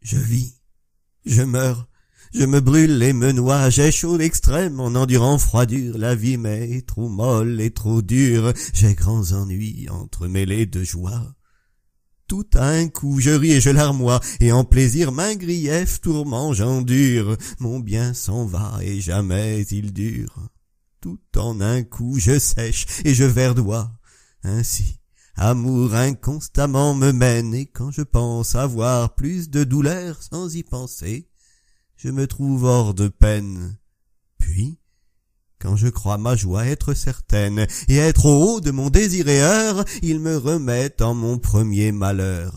Je vis, je meurs, je me brûle et me noie, j'ai chaud d'extrême en endurant froidure, la vie m'est trop molle et trop dure, j'ai grands ennuis entremêlés de joie. Tout à un coup je ris et je larmoie, et en plaisir main grief tourment j'endure, mon bien s'en va et jamais il dure. Tout en un coup je sèche et je verdois, ainsi Amour inconstamment me mène, et quand je pense avoir plus de douleur sans y penser, je me trouve hors de peine. Puis, quand je crois ma joie être certaine, et être au haut de mon désir et heure, il me remet en mon premier malheur.